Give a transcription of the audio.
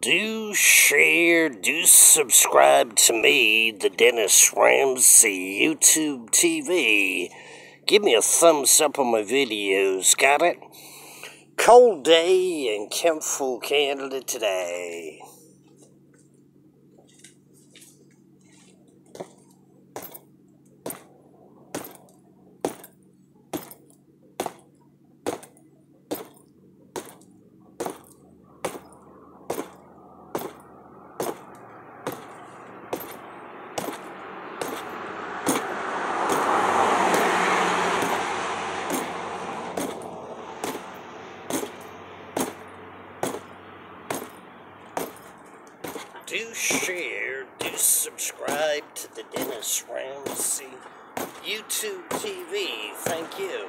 Do share, do subscribe to me, the Dennis Ramsay YouTube TV. Give me a thumbs up on my videos, got it? Cold day in Kempful, Canada today. Do share, do subscribe to the Dennis Ramsay YouTube TV. Thank you.